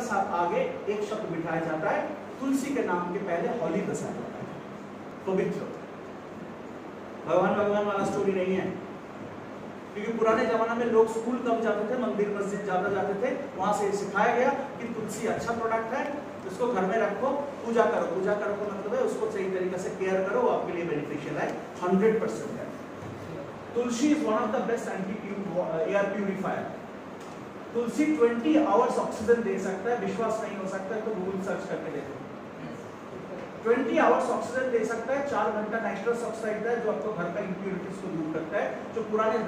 का साथ आगे एक शब्द बिठाया जाता है, तुलसी के नाम के पहले होली दसा जाता है। पवित्र। भगवान भगवान वाला स्टोरी नहीं है। क्योंकि पुराने जमाने में लोग स्कूल कम जाते थे? मंदिर, मस्जिद ज़्यादा जाते थे। वहाँ से सिखाया गया कि तुलसी अच्छा प्रोडक्ट है, उसको घर में रखो, पूजा करो। पूजा करो का मतलब है उसको सही तरीके से केयर करो आपके लिए बेनिफिशियल है। हंड्रेड परसेंट है। Tulsi is one of the best anti air purifier tulsi 20 hours oxygen दे सकता है विश्वास नहीं हो सकता है तो गूगल सर्च करके देखो। 20 आवर्स ऑक्सीजन दे सकता है चार घंटा नाइट्रस ऑक्साइड है जो आपको घर का इम्प्योरिटीज को दूर करता है जो पुराने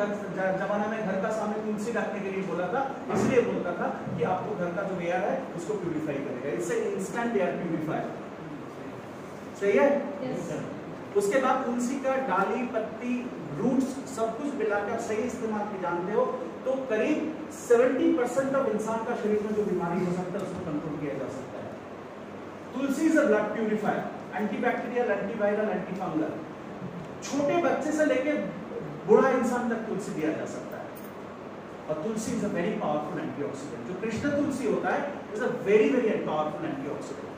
जमाने में घर का सामने तुलसी रखने के लिए बोला था इसलिए बोलता था कि आपको घर का जो एयर है उसको प्यूरिफाई करेगा। इससे इंस्टेंट एयर प्यूरिफायर सही है? Yes. उसके बाद तुलसी का डाली पत्ती रूट्स सब कुछ मिलाकर सही इस्तेमाल की जानते हो। तो करीब 70 परसेंट ऑफ़ इंसान का शरीर में जो बीमारी हो सकता है, उसको कंट्रोल किया जा सकता है। Tulsi is a blood purifier antibacterial antiviral antifungal छोटे बच्चे से लेके बूढ़ा इंसान तक तुलसी दिया जा सकता है। और tulsi is a very powerful antioxidant जो कृष्ण तुलसी होता है is a very very powerful antioxidant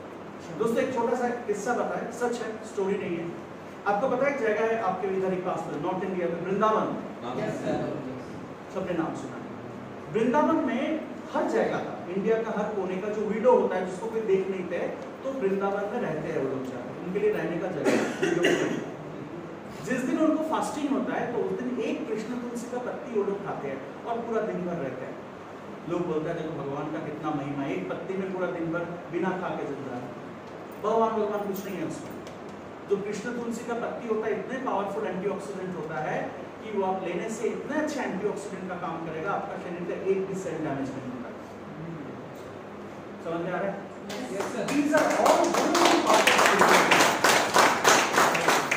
दोस्तों, एक छोटा सा किस्सा बताए। सच है स्टोरी नहीं है। आपको पता है, एक जगह है आपके इधर ही पास में नॉर्थ इंडिया में, वृंदावन सबने नाम सुना वृंदावन में हर जगह का, इंडिया का हर कोने का जो विडो होता है, जिसको कोई देख नहीं थे तो वृंदावन में रहते हैं वो लोग जाकर उनके लिए रहने का जगह जिस दिन उनको फास्टिंग होता है तो उस दिन एक कृष्ण तुलसी का पत्ती वो लोग खाते हैं और पूरा दिन भर रहते हैं। लोग बोलते हैं, देखो, भगवान का कितना महिमा एक पत्ती में पूरा दिन भर बिना खा के ज़िंदा है। भगवान भगवान कुछ नहीं है उसमें। जो कृष्ण तुलसी का पत्ती होता है, इतने पावरफुल एंटीऑक्सीडेंट होता है कि वो आप लेने से इतने अच्छे एंटीऑक्सीडेंट का काम करेगा आपका शरीर का एक भी सेल डैमेज नहीं होगा। समझ में आ रहा है?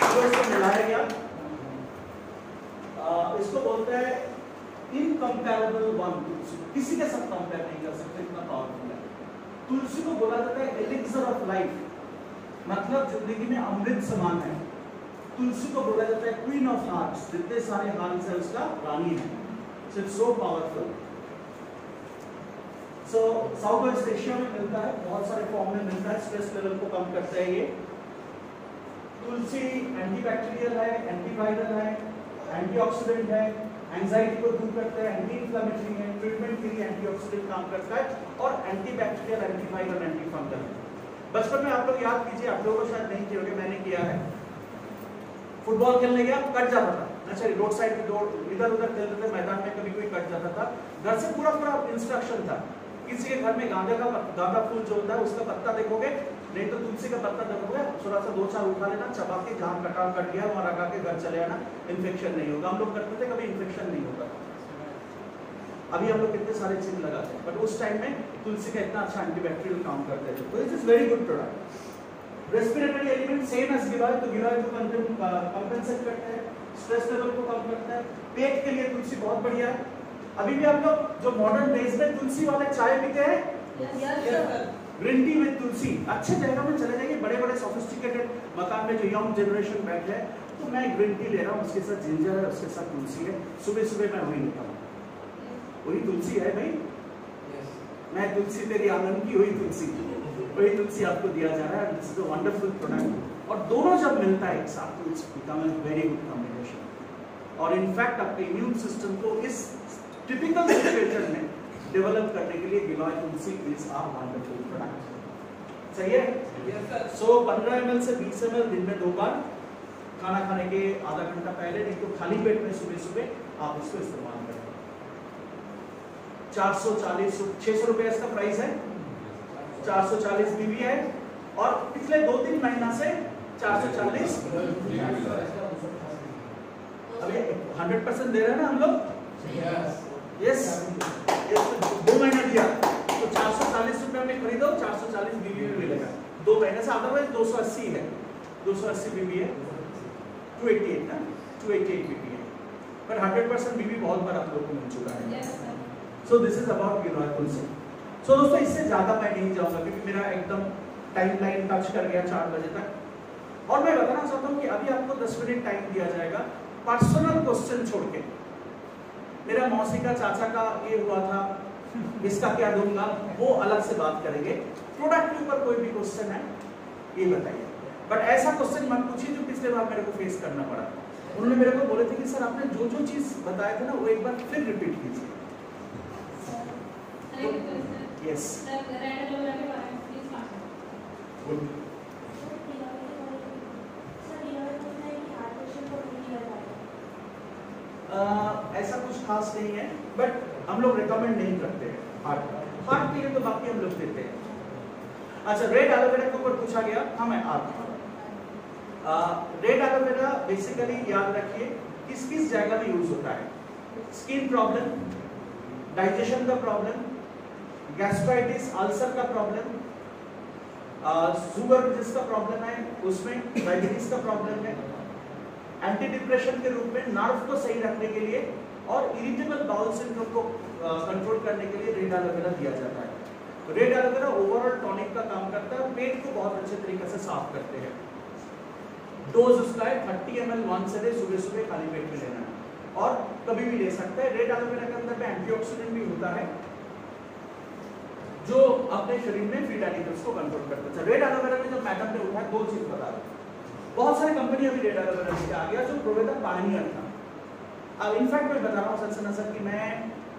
जो इसको इसको बोलते हैं इनकम्पेरेबल वन किसी के साथ कंपेयर नहीं कर सकते इतना पावरफुल है। तुलसी को बोला जाता है एलिक्सर ऑफ़ लाइफ मतलब ज़िंदगी में अमृत समान है। तुलसी को बोला जाता है क्वीन ऑफ़ हार्ट्स जितने सारे हार्ट्स है उसका रानी है। So it's so powerful so south west Asia में मिलता है, बहुत सारे फॉर्म में मिलता है स्ट्रेस लेवल को कम करता है ये। तुलसी एंटीबैक्टीरियल है एंटीवायरल है एंटीऑक्सीडेंट है एंजाइटी को दूर करता है एंटी इंफ्लेमेटरी है ट्रीटमेंट के लिए एंटीऑक्सीडेंट काम करता है, और एंटीबैक्टीरियल एंटीवायरल एंटीफंगल बचपन में आप लोग याद कीजिए, आप लोगों को शायद नहीं किया मैंने किया है। फुटबॉल खेलने गया कट जाता था। अच्छा रोड साइड पे दौड़ इधर उधर खेलते थे, मैदान में कभी कोई कट जाता था। घर से पूरा पूरा इंस्ट्रक्शन था। किसी के घर में गांधे का गांधा फूल जो होता है, उसका पत्ता देखोगे, नहीं तो तुलसी का पत्ता देखोगे थोड़ा सा दो चार उठा लेना, चबा के जहाँ कटाव कट गया वहाँ लगा के घर चले आना। इन्फेक्शन नहीं होगा। हम लोग करते थे, कभी इन्फेक्शन नहीं होता। अभी हम लोग कितने सारे चीज़ लगाते हैं। बट उस टाइम में तुलसी का इतना अच्छा एंटीबैक्टीरियल काम करते थे। तो it is very good product respiratory element same as गिवाय तो गिवाय को कंपेंसेट करते हैं स्ट्रेस लेवल को कम करता है। पेट के लिए तुलसी बहुत बढ़िया। है अभी भी आप लोग जो मॉडर्न डेज़ में तुलसी वाले चाय पीते हैं ग्रीन टी विद तुलसी अच्छे जगह में चले जाएँगे बड़े बड़े सोफिस्टिकेटेड मकान में जो यंग जनरेशन बैठे है तो मैं ग्रीन टी ले रहा हूँ उसके साथ जिंजर है उसके साथ तुलसी है। सुबह सुबह मैं वही लेता हूँ। वही तुलसी है भाई? मैं तुलसी तेरी आनंद की वही तुलसी। वही तुलसी आपको दिया जा रहा है this is a wonderful product और दोनों जब मिलता है एक साथ तो it's become a very good combination और इनफैक्ट आपके इम्यून सिस्टम को इस टिपिकल सिचुएशन में डेवलप करने के लिए giloy tulsi is a wonderful product सही है? सो पंद्रह एम से बीस एम दिन में दो बार खाना खाने के आधा घंटा पहले नहीं तो खाली पेट में सुबह सुबह आप इसको इस्तेमाल करें। चार सौ चालीस छह सौ रुपए इसका प्राइस है। चार सौ चालीस बीबी है और पिछले दो तीन महीना से चार सौ चालीस अभी हंड्रेड परसेंट दे रहे हैं ना हम लोग? यस दो महीना दिया। तो चार सौ चालीस रुपए में खरीदो चार सौ चालीस बीबी में मिलेगा। दो महीने से अदरवाइज़ दो सौ अस्सी है। दो सौ अस्सी बीबी है। टू एट्टी एट ना? टू एट्टी एट बीबी है। पर हंड्रेड परसेंट बीबी बहुत बार आप लोगों को मिल चुका है। So this is about giloy tulsi so दोस्तों इससे ज़्यादा मैं नहीं जाऊँगा क्योंकि मेरा एकदम टाइम लाइन टच कर गया चार बजे तक। और मैं बताना चाहता हूँ कि अभी आपको दस मिनट टाइम दिया जाएगा पर्सनल क्वेश्चन छोड़ के। मेरा मौसी का चाचा का ये हुआ था इसका क्या दूँगा वो अलग से बात करेंगे। प्रोडक्ट के ऊपर कोई भी क्वेश्चन है ये बताइए। बट ऐसा क्वेश्चन मत पूछिए जो पिछले बार मेरे को फेस करना पड़ा। उन्होंने मेरे को बोले थे कि सर आपने जो जो चीज़ बताया था ना वो एक बार फिर रिपीट कीजिए। यस ऐसा कुछ खास नहीं है बट हम लोग रिकमेंड नहीं करते हैं हार्ट हार्ट के लिए तो बाकी हम लोग देते हैं। अच्छा रेड एलोवेरा के ऊपर पूछा गया हाँ मैं हूँ। रेड एलोवेरा बेसिकली याद रखिए किस किस जगह में यूज़ होता है? स्किन प्रॉब्लम डाइजेशन का प्रॉब्लम गैस्ट्राइटिस अल्सर का प्रॉब्लम शुगर जिसका प्रॉब्लम है, उसमें डायबिटीज़ का प्रॉब्लम है एंटी डिप्रेशन के रूप में नर्व को सही रखने के लिए और इरिटेबल बाउल सिंड्रोम को कंट्रोल करने के लिए रेड एलोवेरा दिया जाता है। रेड एलोवेरा ओवरऑल टॉनिक का काम करता है पेट को बहुत अच्छे तरीके से साफ़ करते हैं। डोज उसका है थर्टी एम एल वन से सुबह सुबह खाली पेट में लेना है। और कभी भी ले सकते हैं। रेड एलोवेरा के अंदर में एंटीऑक्सीडेंट भी होता है। जो अपने शरीर में फ्री रेडिकल्स को कंट्रोल करता है। रेड एलोवेरा में जब मैडम ने उठाया, दो चीज़ बता रहे बहुत सारी कंपनी अभी रेड एलोवेरा से आ गया जो प्रोवेदा पायनियर था। अब इनफैक्ट मैं बता रहा हूँ, सर सर कि मैं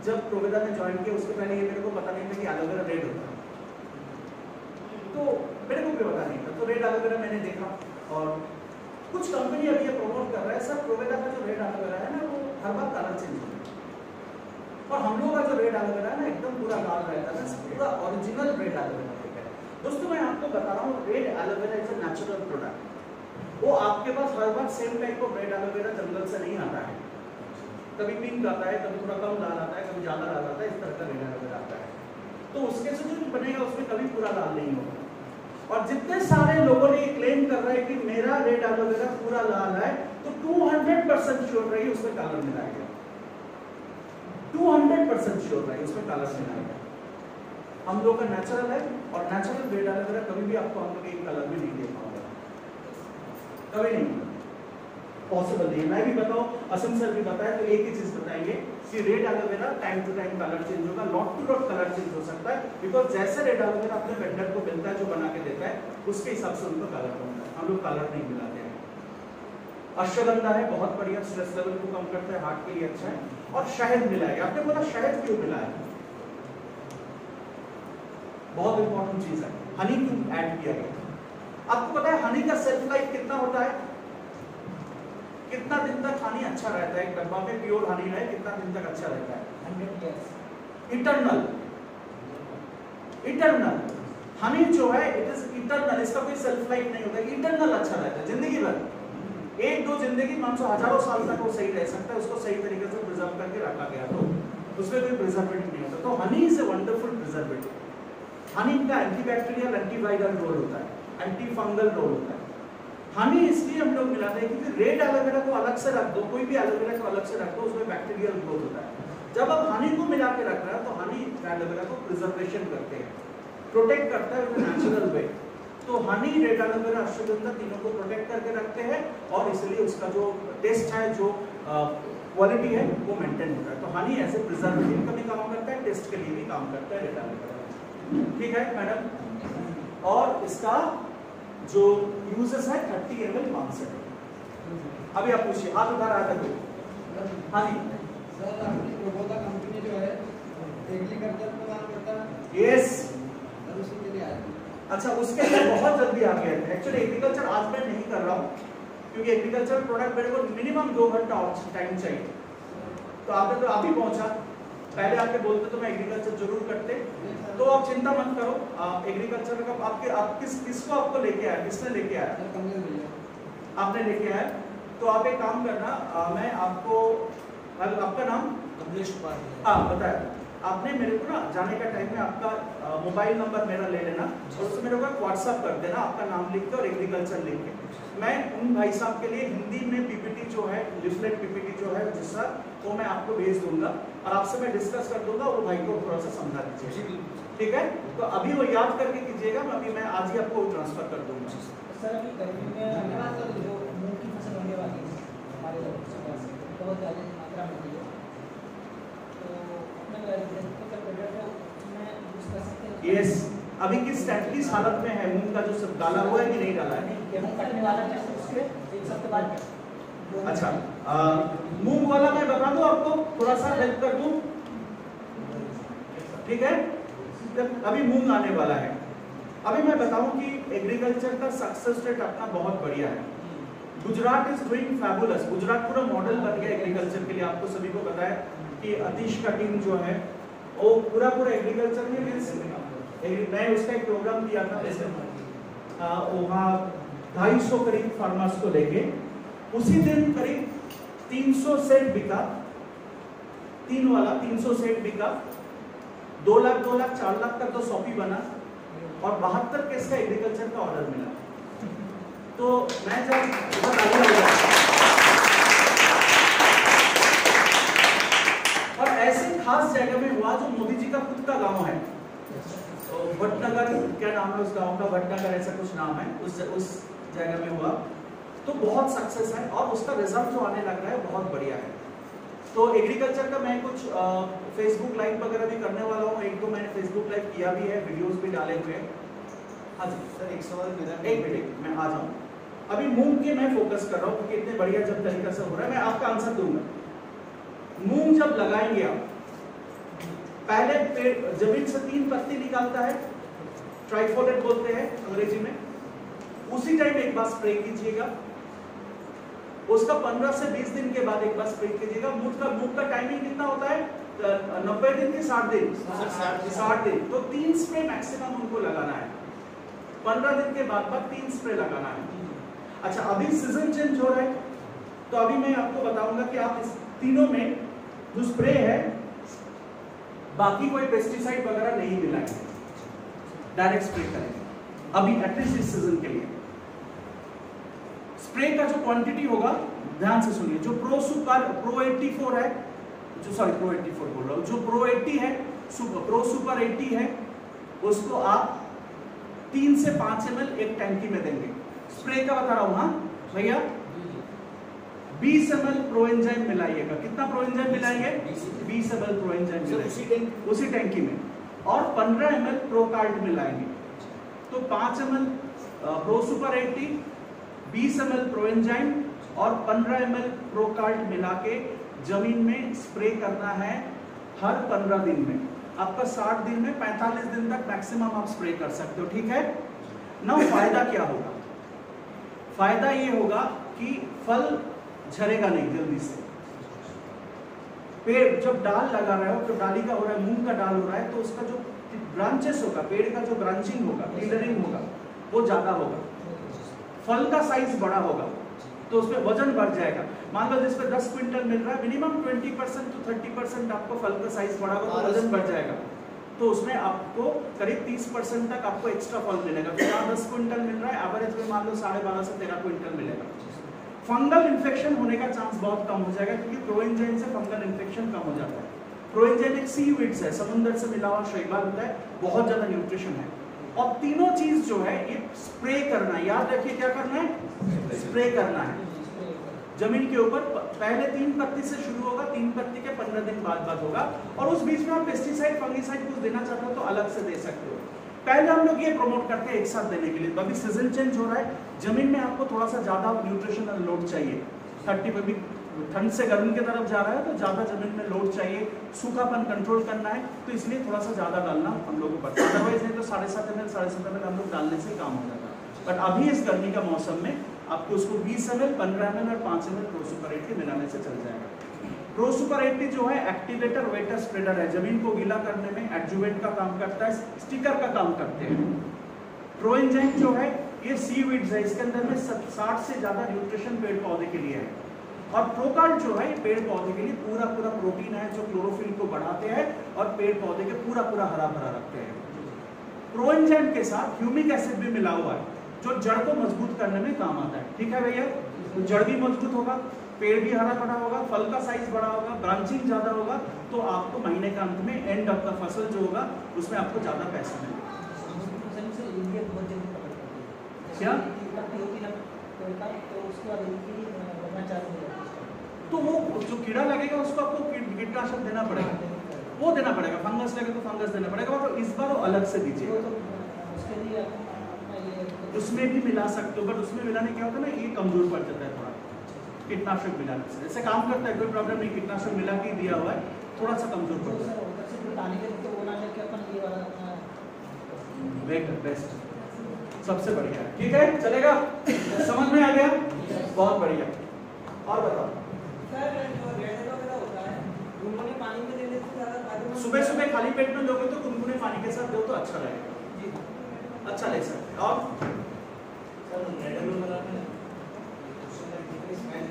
जब प्रोवेदा में ज्वाइन किया, उसके पहले ये मेरे को पता नहीं था कि एलोवेरा रेड होता तो मेरे को भी पता नहीं था तो रेड एलोवेरा मैंने देखा। और कुछ कंपनी अभी ये प्रमोट कर रहा है, सर प्रोवेदा का जो रेड एलोवेरा है ना, वो हर बार कलर चेंज होता है। और हम लोग का जो रेड एलोवेरा है ना एकदम पूरा लाल रहता है पूरा ओरिजिनल रेड है। दोस्तों, मैं आपको बता रहा हूँ red aloe vera is a natural product वो आपके पास हर बार same type of red aloe vera जंगल से नहीं आता है। कभी पिंक आता है, कभी थोड़ा कम लाल आता है, कभी ज़्यादा लाल आता है, इस तरह का रेड एलोवेरा आता है। तो उसके से जो बनेगा, उसमें कभी पूरा लाल नहीं होगा। और जितने सारे लोगों ने ये क्लेम कर रहे हैं कि मेरा रेड एलोवेरा पूरा लाल है तो 200 परसेंट श्योर रही उसमें कलर मिलाएगा। 200 परसेंट श्योर रही कलर मिलाएगा हम लोग का नेचुरल है और नेचुरल एलोवेरा कभी भी आपको हम लोग एक कलर में नहीं दे पाऊँगा कभी नहीं। पॉसिबल नहीं। मैं भी असम सर भी बताए तो एक ही चीज़ बताएँगे कि red aloe vera time to time colour change होगा lot to lot colour change हो सकता है बिकॉज़ जैसे रेड एलोवेरा अपने वेंडर को मिलता है, जो बना के देता है, उसके हिसाब से उनको कलर बनता है। हम लोग कलर नहीं मिलाते हैं। अश्वगंधा है, बहुत बढ़िया स्ट्रेस लेवल को कम करता है हार्ट के लिए अच्छा है। और शहद मिलाएगा। आपने बोला शहद क्यों मिलाया बहुत इंपॉर्टेंट चीज़ है। हनी क्यों ऐड किया गया आपको पता है हनी का सेल्फ लाइफ कितना होता है? कितना दिन तक हनी अच्छा रहता है? एक डब्बा में प्योर हनी रहे कितना दिन तक अच्छा रहता है? इटरनल इटरनल हनी जो है इट इज़ इटरनल इसका कोई सेल्फ लाइफ नहीं होता। इटरनल अच्छा रहता है ज़िंदगी भर। एक दो ज़िंदगी मान सौ हज़ारों साल तक वो सही रह सकता है, उसको सही तरीके से प्रिजर्व करके रखा गया तो उसमें कोई प्रिजर्वेटिव नहीं होता। तो honey is a wonderful preservative honey का एंटीबैक्टीरियल एंटीवायरल रोल होता है एंटी फंगल रोल होता है। हनी इसलिए हम लोग मिलाते हैं क्योंकि रेड एलोवेरा को अलग से रख दो, कोई भी एलोवेरा को अलग से रख दो, उसमें बैक्टीरियल ग्रोथ होता है। जब आप हनी को मिला के रख रहे हैं तो हनी एलोवेरा को प्रिजर्वेशन करते हैं। प्रोटेक्ट करता है नेचुरल वे तो हनी रेड एलोवेरा अश्वगंधा तीनों को प्रोटेक्ट करके रखते हैं और इसलिए उसका जो टेस्ट है जो क्वालिटी है वो मेंटेन होता है। तो हनी ऐसे प्रिजर्वेटिव का भी काम करता है टेस्ट के लिए भी काम करता है रेड ठीक है मैडम और इसका जो यूजेस है थर्टी एम एल अभी आप पूछिए हाथ उठा रहा था हाँ जी। सर आपकी कंपनी जो है एग्रीकल्चर काम करता है? यस सर उसी के लिए आया अच्छा उसके लिए बहुत जल्दी आ गया है। एक्चुअली एग्रीकल्चर आज मैं नहीं कर रहा हूँ क्योंकि एग्रीकल्चर प्रोडक्ट मेरे को मिनिमम दो घंटा टाइम चाहिए। तो आपने तो आप ही पहुँचा। पहले आके बोलते तो मैं एग्रीकल्चर ज़रूर करते। तो आप चिंता मत करो एग्रीकल्चर का आपके आप किस किसको आपको लेके आया किसने लेके आया? आपने लेके आया। तो आप एक काम करना मैं आपको आपका नाम? कमलेश कुमार। हाँ बताया आपने मेरे को ना जाने का टाइम में आपका मोबाइल नंबर मेरा ले लेना और उसमें मेरे को व्हाट्सअप कर देना आपका नाम लिख के और एग्रीकल्चर लिख के। मैं उन भाई साहब के लिए हिंदी में पीपीटी जो है लिफलेट पीपीटी जो है जिसका वो मैं आपको भेज दूँगा और आपसे मैं डिस्कस कर दूँगा वो भाई को थोड़ा सा समझा दीजिए ठीक है? तो अभी वो याद करके कीजिएगा अभी मैं आज ही आपको ट्रांसफ़र कर दूँगा। सर अभी गर्मी में धन्यवाद सर जो मूंग की फ़सल होने वाली है हमारे लक्ष्य से बहुत ज़्यादा मात्रा में हुई है तो अपने एग्रीकल्चर प्रोडक्ट है कर सकते हैं यस अभी किस स्टैट किस हालत में है? मूंग का जो सब डाला हुआ है कि नहीं डाला है? गेहूँ कटने वाला है एक सप्ताह बाद अच्छा मूंग वाला मैं बता दूँ आपको थोड़ा सा हेल्प कर दूँ? ठीक है? अभी मूंग आने वाला है। अभी मैं बताऊँ कि एग्रीकल्चर का सक्सेस रेट अपना बहुत बढ़िया है। Gujarat is doing fabulous Gujarat पूरा मॉडल बन गया एग्रीकल्चर के लिए। आपको सभी को पता है कि अतीश का टीम जो है वो पूरा पूरा एग्रीकल्चर में मैं उसका एक प्रोग्राम किया था आ, वहाँ ढाई सौ करीब फार्मर्स को लेके उसी दिन करीब 300 सेट बिका तीन वाला 300 सेट बिका दो लाख दो लाख चार लाख का तो सॉपी बना और बहत्तर केस का एग्रीकल्चर का ऑर्डर मिला। तो मैं जब और ऐसे खास जगह में हुआ जो मोदी जी का खुद का गाँव है। तो भटनगर क्या नाम है उस गाँव का? भटनगर ऐसा कुछ नाम है उस उस जगह में हुआ। तो बहुत सक्सेस है और उसका रिज़ल्ट जो आने लग रहा है बहुत बढ़िया है। तो एग्रीकल्चर का मैं कुछ फेसबुक लाइव वगैरह भी करने वाला हूँ। एक दो मैंने फेसबुक लाइव किया भी है वीडियोस भी डाले हुए हैं। हाँ जी। सर एक सवाल मेरा एक मिनट मैं आ जाऊँ। अभी मूंग के मैं फोकस कर रहा हूँ क्योंकि इतने बढ़िया जब तरीका से हो रहा है मैं आपका आंसर दूँगा। मूंग जब लगाएँगे आप पहले पेड़ ज़मीन से तीन पत्ती निकालता है ट्राइफोलेट बोलते हैं अंग्रेज़ी में। उसी टाइम एक बार स्प्रे कीजिएगा। उसका 15 से 20 दिन के बाद एक बार स्प्रे कीजिएगा। मूंग का मूंग का टाइमिंग कितना होता है? नब्बे दिन की साठ दिन? सर, 60 दिन। साठ दिन। तो तीन स्प्रे मैक्सिमम उनको लगाना है। पंद्रह दिन के बाद बाद तीन स्प्रे लगाना है। अच्छा अभी सीज़न चेंज हो रहा है। तो अभी मैं आपको बताऊँगा कि आप इस तीनों में जो स्प्रे है बाकी कोई पेस्टिसाइड वगैरह नहीं मिलाएँगे। डायरेक्ट स्प्रे करेंगे। अभी एटलीस्ट इस सीज़न के लिए। स्प्रे का जो क्वांटिटी होगा, ध्यान से सुनिए। जो प्रो सुपर प्रो 84 है, जो सॉरी प्रो 84 बोल रहा हूँ। जो प्रो 80 है सुपर प्रो सुपर 80 है, उसको आप तीन से पाँच एम एक टैंकी में देंगे। स्प्रे का बता रहा हूँ हाँ? भैया? बीस एम एल प्रोएंजाइम मिलाइएगा। कितना प्रोएंजाइम मिलाएँगे? बीस एम एल प्रोएंजाइम उसी टैंकी में। और 15 एम एल प्रोकार्ड मिलाएँगे। तो 5 M L pro super 80 20 M L proenzyme और 15 एम एल प्रोकार्ड मिला के ज़मीन में स्प्रे करना है हर 15 दिन में। आपका 60 दिन में 45 दिन तक मैक्सिमम आप स्प्रे कर सकते हो ठीक है? ना फ़ायदा क्या होगा? फ़ायदा ये होगा कि फल झरेगा नहीं जल्दी से। पेड़ जब डाल लगा रहे हो तो डाली का हो रहा है, मूंग का डाल हो रहा है तो उसका जो ब्रांचेस होगा, पेड़ का जो ब्रांचिंग होगा टिलरिंग होगा, वो ज़्यादा होगा। फल का साइज़ बड़ा होगा तो उसमें वज़न बढ़ जाएगा। मान लो जिसपे 10 क्विंटल मिल रहा है मिनिमम 20 परसेंट टू 30 परसेंट आपको फल का साइज़ बड़ा होगा तो वज़न बढ़ जाएगा। तो उसमें आपको करीब 30 परसेंट तक आपको एक्स्ट्रा फल मिलेगा। तो दस क्विंटल मिल रहा है एवरेज में मान लो साढ़े बारह से तेरह क्विंटल मिलेगा। फंगल इन्फेक्शन होने का चांस बहुत कम हो जाएगा क्योंकि प्रोइंजाइन से फंगल इन्फेक्शन कम हो जाता है। प्रोइंजाइन एक सीवीड्स है, समुद्र से मिला हुआ शैवाल होता है, बहुत ज़्यादा न्यूट्रिशन है। और तीनों चीज़ जो है, ये स्प्रे करना है। याद रखिए क्या करना है? स्प्रे करना है। ज़मीन के ऊपर पहले तीन पत्ती से शुरू होगा, तीन पत्ती के पंद्रह दिन बाद बाद होगा। और उस बीच में आप पेस्टिसाइड फंगिसाइड कुछ देना चाहते हो तो अलग से दे सकते हो। पहले हम लोग ये प्रमोट करते हैं एक साथ देने के लिए। तो अभी सीज़न चेंज हो रहा है। ज़मीन में आपको थोड़ा सा ज़्यादा न्यूट्रिशनल लोड चाहिए। थर्टी भी ठंड से गर्मी की तरफ़ जा रहा है तो ज़्यादा ज़मीन में लोड चाहिए। सूखापन कंट्रोल करना है तो इसलिए थोड़ा सा ज़्यादा डालना हम लोग को पड़ता है। अदरवाइज़ नहीं तो साढ़े सात एम एल साढ़े सात एम एल हम लोग डालने से काम हो जाता है। बट अभी इस गर्मी का मौसम में आपको उसको 20 एम एल पंद्रह एम एल और पाँच एम एल प्रोसुपर एट के मिलाने से चल जाएगा। प्रोसुपर जो है एक्टिवेटर वेटर स्प्रेडर है। ज़मीन को गीला करने में एडजुवेंट का काम करता है स्टिकर का काम करते हैं। प्रोएंजाइम जो है, ये सीवीड्स है। इसके अंदर में साठ से ज़्यादा न्यूट्रिशन पेड़ पौधे के लिए है। और प्रोकार्ड जो है, पेड़ पौधे के लिए पूरा पूरा प्रोटीन है, जो क्लोरोफिल को बढ़ाते हैं और पेड़ पौधे के पूरा पूरा हरा भरा रखते हैं। प्रोएंजाइम के साथ ह्यूमिक एसिड भी मिला हुआ है, जो जड़ को मज़बूत करने में काम आता है। ठीक है भैया? तो जड़ भी मज़बूत होगा। पेड़ भी हरा भरा होगा, फल का साइज़ बड़ा होगा ब्रांचिंग ज़्यादा होगा तो आपको महीने के अंत में एंड ऑफ़ द फ़सल जो होगा, उसमें आपको ज़्यादा पैसा मिलेगा। क्या? तो वो जो कीड़ा लगेगा, उसको आपको कीटनाशक देना पड़ेगा। वो देना पड़ेगा फंगस लगे तो फंगस देना पड़ेगा तो इस बार वो अलग से दीजिए। उसमें भी मिला सकते हो बट उसमें मिलाने क्या होता है ना ये कमज़ोर पड़ जाता है। कीटनाशक मिलाने से जैसे काम करता है, कोई प्रॉब्लम नहीं, कीटनाशक मिला के दिया हुआ है। थोड़ा सा कमज़ोर पड़ता है बेस्ट सबसे बढ़िया। ठीक है? चलेगा? समझ में आ गया? बहुत बढ़िया। और बताओ। सुबह सुबह खाली पेट में लोगे तो गुनगुने पानी के साथ दो तो अच्छा जी। अच्छा ले सकते और सर रेड एलोवेरा में उससे स्मेल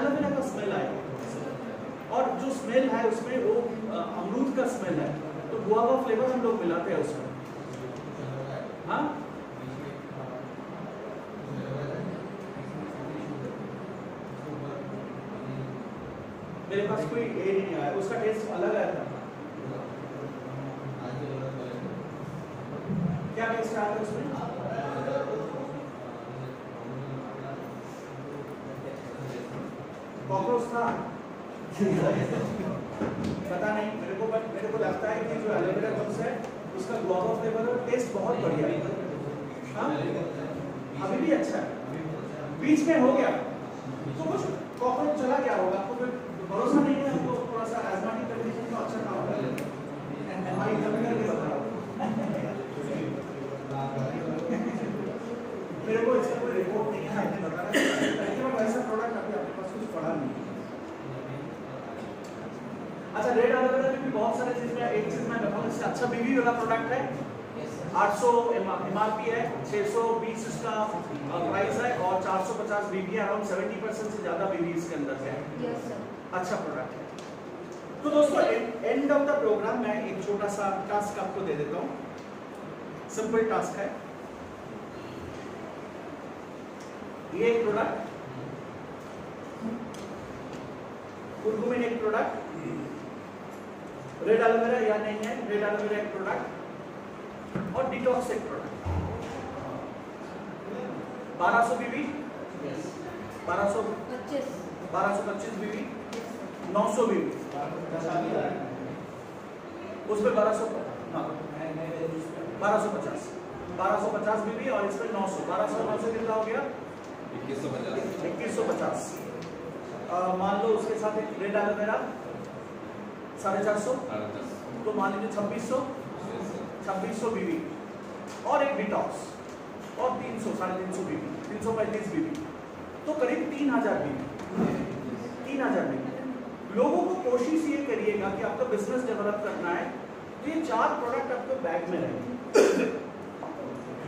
एलोवेरा का स्मेल आएगा और जो स्मेल है उसमें वो अमरूद का स्मेल है। तो गुआवा फ्लेवर हम लोग मिलाते हैं उसमें। हाँ? मेरे पास कोई ये नहीं आया। उसका टेस्ट अलग आया था। क्या टेस्ट आया था उसमें? था पता नहीं, मेरे को बट मेरे को लगता है कि जो एलोवेरा जूस है, उसका गुआवा फ्लेवर और टेस्ट बहुत बढ़िया है। हाँ? अभी भी अच्छा है। बीच में हो गया। तो कुछ कॉकरोच चला गया होगा। आपको फिर भरोसा नहीं है? हमको थोड़ा सा एजमाटिक कंडीशन में अच्छा काम कर हमारी कमी करके बता मेरे को इसका कोई रिपोर्ट नहीं है। आपने बता रहा है ऐसा प्रोडक्ट अभी आपके पास कुछ पड़ा नहीं। अच्छा रेड एलोवेरा में भी बहुत सारे चीज़ में एक चीज़ मैं बताऊँ इससे अच्छा बीवी वाला प्रोडक्ट है। 800 एमआरपी है 620 इसका प्राइस है और 450 बीबी है अराउंड 70 परसेंट से ज़्यादा बीबी इसके अंदर है। यस सर अच्छा प्रोडक्ट है। तो दोस्तों एंड ऑफ़ द प्रोग्राम मैं एक छोटा सा टास्क आपको दे देता हूँ। सिंपल टास्क है। ये एक प्रोडक्ट कुरकुमिन एक प्रोडक्ट रेड एलोवेरा या नहीं है रेड एलोवेरा एक प्रोडक्ट और डिटॉक्स एक प्रोडक्ट 1200 बीबी 1200 पच्चीस। 1225 बीबी 900 बीबी उसमें 1200 हाँ। 1250 1250 बीबी और इसमें 900 1200 900 कितना हो गया? इक्कीस सौ पचास। इक्कीस सौ पचास। मान लो उसके साथ एक रेड एलोवेरा साढ़े चार सौ? तो मान लीजिए छब्बीस सौ छब्बीस सौ बीबी और एक डिटॉक्स और तीन सौ साढ़े तीन सौ बीबी तीन सौ पैंतीस बीबी तो करीब तीन हज़ार बीबी तीन हज़ार बीबी लोगों को कोशिश ये करिएगा कि आपका बिज़नेस डेवलप करना है तो ये चार प्रोडक्ट आपके बैग में रहेंगे।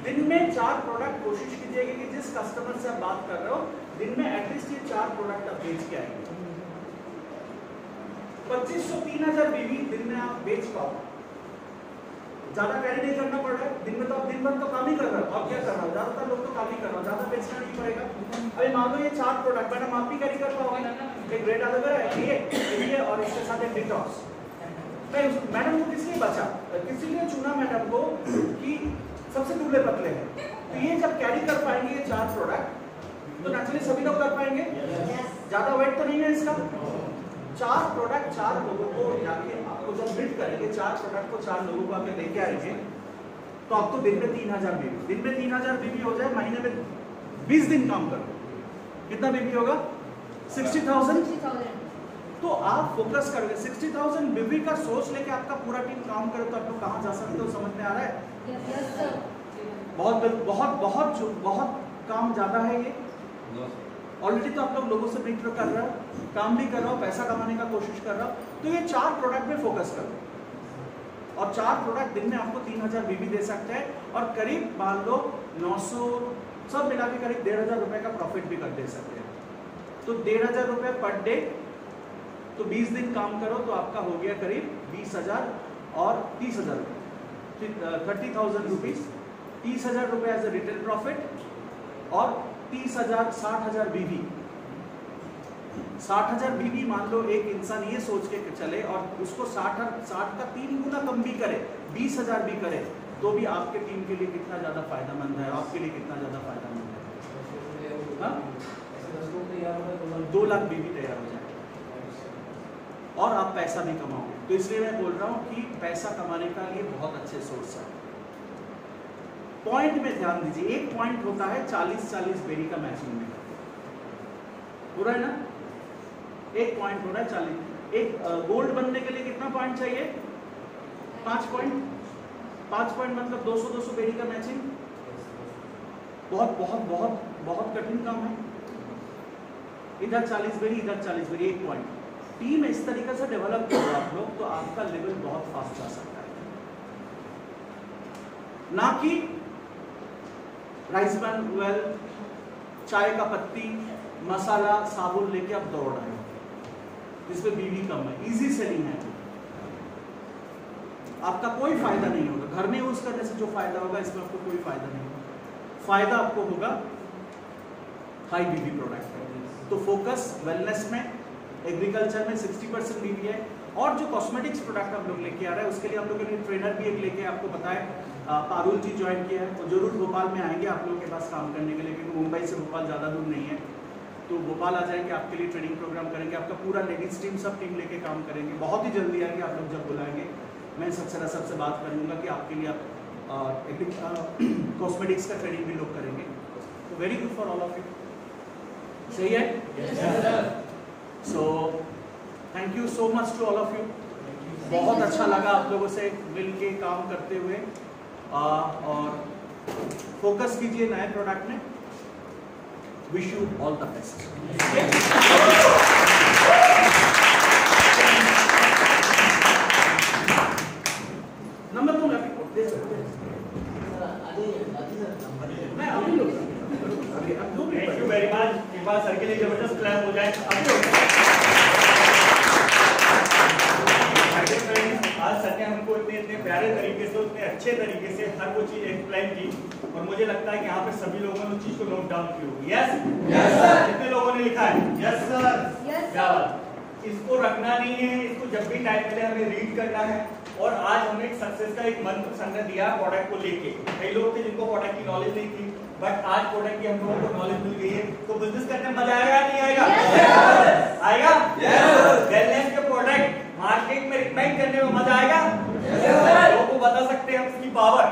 दिन में चार प्रोडक्ट कोशिश कीजिएगा कि जिस कस्टमर से आप बात कर रहे हो दिन में एटलीस्ट ये चार प्रोडक्ट आप बेच के आएँगे। पच्चीस सौ तीन हज़ार बीवी दिन में आप बेच पाओ। ज़्यादा कैरी नहीं करना पड़ रहा है। दिन में तो आप दिन भर तो काम ही कर रहे हो। और क्या कर रहा हो? ज़्यादातर लोग तो काम ही कर रहे हो। ज़्यादा बेचना नहीं पड़ेगा। अभी मान लो ये चार प्रोडक्ट मैडम आप भी कैरी कर पाओगे एक रेड एलोवेरा है ये ये और इसके साथ एक डिटॉक्स मैं मैडम को किस लिए बचा? किस लिए चुना मैडम को कि सबसे दुबले पतले हैं। तो ये जब कैरी कर पाएँगे ये चार प्रोडक्ट तो नेचुरली सभी लोग कर पाएँगे? ज़्यादा वेट तो नहीं है इसका? चार प्रोडक्ट चार लोगों को जाके आपको जब बिल्ड करेंगे चार प्रोडक्ट को चार लोगों को आके लेके आएँगे तो आपको दिन में तीन हज़ार बीबी दिन में तीन हज़ार बीबी हो जाए महीने में बीस दिन काम करो। कितना बीबी होगा? Sixty thousand. तो आप फोकस करोगे। सिक्सटी थाउज़ेंड बीबी का सोच लेके आपका पूरा टीम काम करे तो आप लोग कहाँ जा सकते हो समझ में आ रहा है? यस सर बहुत बहुत बहुत बहुत काम ज़्यादा है ये। ऑलरेडी तो आप लोग लोगों से मीट कर रहे हो, काम भी कर रहे हो, पैसा कमाने का कोशिश कर रहे हो तो ये चार प्रोडक्ट में फोकस करो। और चार प्रोडक्ट दिन में आपको तीन हज़ार बीबी दे सकते हैं और करीब मान लो 900 सब मिला के करीब डेढ़ हज़ार रुपए का प्रॉफिट भी कर दे सकते हैं। तो डेढ़ हज़ार रुपए पर डे तो 20 दिन काम करो तो आपका हो गया करीब बीस हज़ार और तीस हज़ार रुपये थर्टी थाउज़ेंड रुपीज़ तीस हज़ार रुपये एज ए रिटेल प्रॉफिट और तीस हज़ार, साठ हज़ार बीबी साठ हज़ार बीबी मान लो एक इंसान ये सोच के चले और उसको साठ साठ का तीन गुना कम भी करे, बीस हज़ार भी करे तो भी आपके टीम के लिए कितना ज़्यादा फ़ायदेमंद है, आपके लिए कितना ज़्यादा फ़ायदेमंद है? हाँ? दो लाख बीबी तैयार हो जाए और आप पैसा भी कमाओगे। तो इसलिए मैं बोल रहा हूँ कि पैसा कमाने का ये बहुत अच्छे सोर्स है। पॉइंट में ध्यान दीजिए। एक पॉइंट होता है 40 40 बेरी का मैचिंग में पूरा है ना? एक पॉइंट हो रहा है चालीस। एक गोल्ड बनने के लिए कितना पॉइंट चाहिए? पाँच पॉइंट पाँच पॉइंट मतलब 200 200 बेरी का मैचिंग बहुत बहुत बहुत बहुत कठिन काम है। इधर 40 बेरी, इधर 40 बेरी, एक पॉइंट टीम इस तरीके से डेवलप करो आप लोग तो आपका लेवल बहुत फास्ट जा सकता है। ना कि राइस बैन वेल चाय का पत्ती, मसाला, साबुन लेके आप दौड़ रहे हो। जिसमें बीवी कम है इजी सेलिंग है। आपका कोई फ़ायदा नहीं होगा। घर में यूज़ करने से जो फ़ायदा होगा, इसमें आपको कोई फ़ायदा नहीं होगा। फ़ायदा आपको होगा हाई बीबी प्रोडक्ट तो फोकस वेलनेस में एग्रीकल्चर में 60 परसेंट बीबी है। और जो कॉस्मेटिक्स प्रोडक्ट हम लोग लेके आ रहे हैं, उसके लिए हम लोग ने ट्रेनर भी एक लेके आपको बताया। पारुल जी ज्वाइन किया है। तो ज़रूर भोपाल में आएँगे आप लोगों के पास काम करने के लिए क्योंकि मुंबई से भोपाल ज़्यादा दूर नहीं है। तो भोपाल आ जाएँगे आपके लिए ट्रेनिंग प्रोग्राम करेंगे आपका पूरा लेडीज़ टीम सब टीम लेके काम करेंगे। बहुत ही जल्दी आएँगे आप लोग जब बुलाएँगे मैं सबसे सबसे बात करूँगा कि आपके लिए आप कॉस्मेटिक्स का ट्रेनिंग भी लोग करेंगे। तो very good for all of you सही है? So thank you so much to all of you बहुत अच्छा लगा आप लोगों से मिल के काम करते हुए। और फोकस कीजिए नए प्रोडक्ट में। Wish you all the best number दूँगा मैं अभी अभी thank you very much sir के लिए ज़बरदस्त क्लैप हो जाए। आज सर ने इतने प्यारे तरीके से उतने अच्छे तरीके से हर वो चीज़ एक्सप्लेन की और मुझे लगता है कि यहाँ पे सभी लोगों ने उस चीज़ को नोट डाउन की होगी। यस यस कितने लोगों ने लिखा है? यस सर क्या बात। इसको रखना नहीं है इसको जब भी टाइम मिले हमें रीड करना है। और आज हमें एक सक्सेस का एक मंत्र सर ने दिया प्रोडक्ट को लेके। कई लोग थे जिनको प्रोडक्ट की नॉलेज नहीं थी बट आज प्रोडक्ट की हम लोगों को नॉलेज मिल गई है। तो बिज़नेस करने में मज़ा आएगा नहीं आएगा? आएगा? मार्केट में रिकमेंड करने में मज़ा आएगा? लोगों को बता सकते हैं उसकी पावर